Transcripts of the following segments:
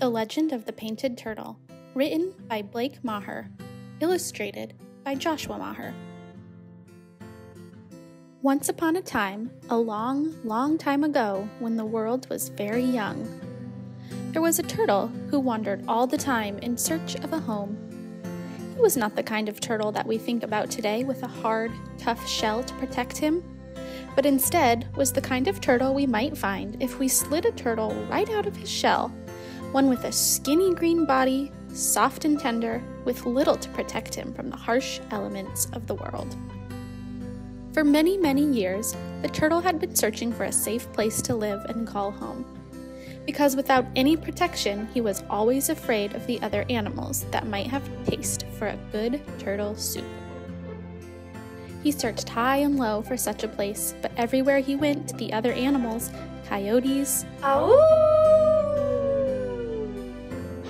The Legend of the Painted Turtle, written by Blake Maher, illustrated by Joshua Maher. Once upon a time, a long, long time ago, when the world was very young, there was a turtle who wandered all the time in search of a home. He was not the kind of turtle that we think about today with a hard, tough shell to protect him, but instead was the kind of turtle we might find if we slid a turtle right out of his shell one with a skinny green body, soft and tender, with little to protect him from the harsh elements of the world. For many, many years, the turtle had been searching for a safe place to live and call home. Because without any protection, he was always afraid of the other animals that might have taste for a good turtle soup. He searched high and low for such a place, but everywhere he went, the other animals, coyotes,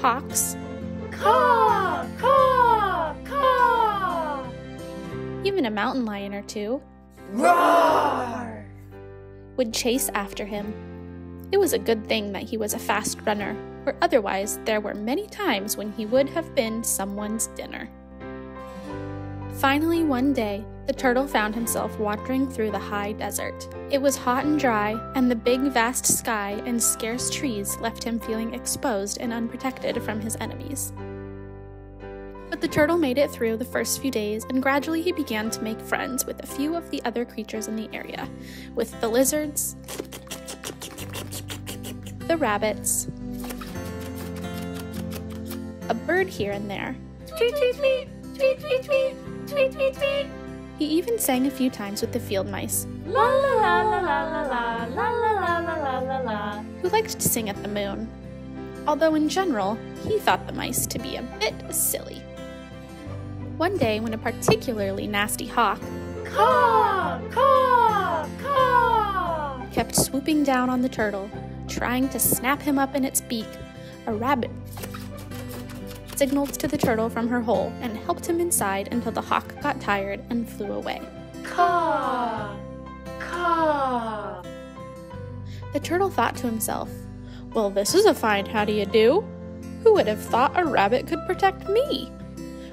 hawks, Caw, caw, caw. even a mountain lion or two, Roar. would chase after him. It was a good thing that he was a fast runner, or otherwise there were many times when he would have been someone's dinner. Finally, one day, the turtle found himself wandering through the high desert. It was hot and dry, and the big, vast sky and scarce trees left him feeling exposed and unprotected from his enemies. But the turtle made it through the first few days, and gradually he began to make friends with a few of the other creatures in the area, with the lizards, the rabbits, a bird here and there. Tweet, tweet, tweet, tweet, tweet, tweet, tweet, tweet, tweet. He even sang a few times with the field mice, La la la la la la la la la la la la la. who liked to sing at the moon. Although in general, he thought the mice to be a bit silly. One day, when a particularly nasty hawk Caw, caw, caw. kept swooping down on the turtle, trying to snap him up in its beak, a rabbit signaled to the turtle from her hole and helped him inside until the hawk got tired and flew away. Caw, caw. The turtle thought to himself, Well, this is a fine how do you do. Who would have thought a rabbit could protect me?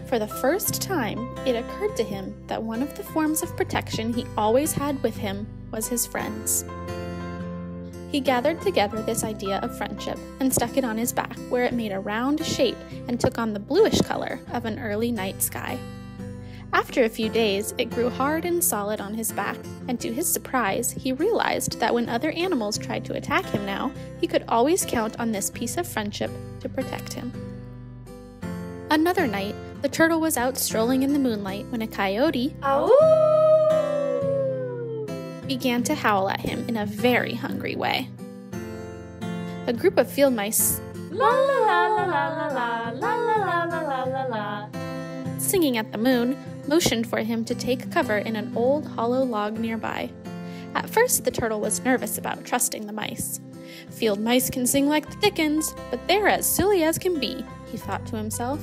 For the first time, it occurred to him that one of the forms of protection he always had with him was his friends. He gathered together this idea of friendship and stuck it on his back, where it made a round shape and took on the bluish color of an early night sky. After a few days, it grew hard and solid on his back, and to his surprise, he realized that when other animals tried to attack him now, he could always count on this piece of friendship to protect him. Another night, the turtle was out strolling in the moonlight when a coyote Ow. Began to howl at him in a very hungry way. A group of field mice La la la la la la la la la la la singing at the moon motioned for him to take cover in an old hollow log nearby. At first, the turtle was nervous about trusting the mice. Field mice can sing like the dickens, but they're as silly as can be, he thought to himself.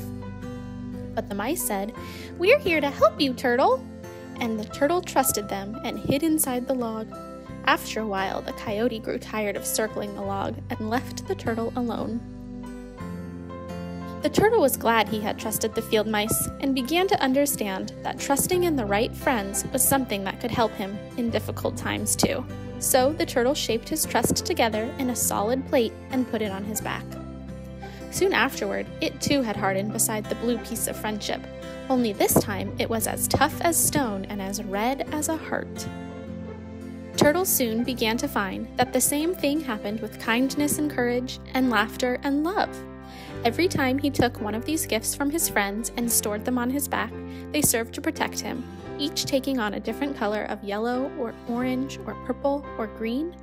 But the mice said, We're here to help you, turtle. And the turtle trusted them and hid inside the log. After a while, the coyote grew tired of circling the log and left the turtle alone. The turtle was glad he had trusted the field mice and began to understand that trusting in the right friends was something that could help him in difficult times too. So the turtle shaped his trust together in a solid plate and put it on his back. Soon afterward, it too had hardened beside the blue piece of friendship, only this time it was as tough as stone and as red as a heart. Turtle soon began to find that the same thing happened with kindness and courage, and laughter and love. Every time he took one of these gifts from his friends and stored them on his back, they served to protect him, each taking on a different color of yellow or orange or purple or green.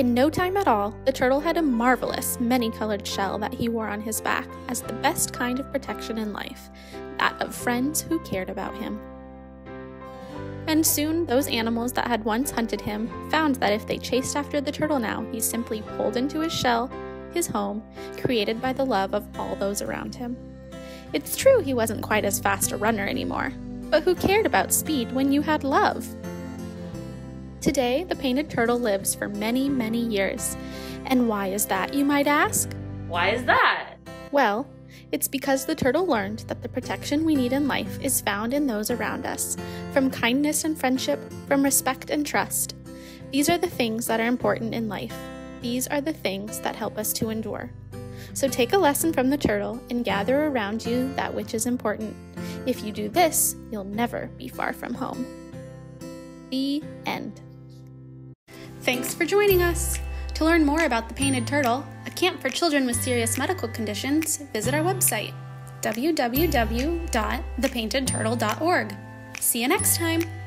In no time at all, the turtle had a marvelous, many colored shell that he wore on his back as the best kind of protection in life that of friends who cared about him. And soon, those animals that had once hunted him found that if they chased after the turtle now, he simply pulled into his shell, his home, created by the love of all those around him. It's true he wasn't quite as fast a runner anymore, but who cared about speed when you had love? Today, the painted turtle lives for many, many years. And why is that, you might ask? Why is that? Well, it's because the turtle learned that the protection we need in life is found in those around us, from kindness and friendship, from respect and trust. These are the things that are important in life. These are the things that help us to endure. So take a lesson from the turtle and gather around you that which is important. If you do this, you'll never be far from home. The end. Thanks for joining us. To learn more about the Painted Turtle, a camp for children with serious medical conditions, visit our website www.thepaintedturtle.org. See you next time!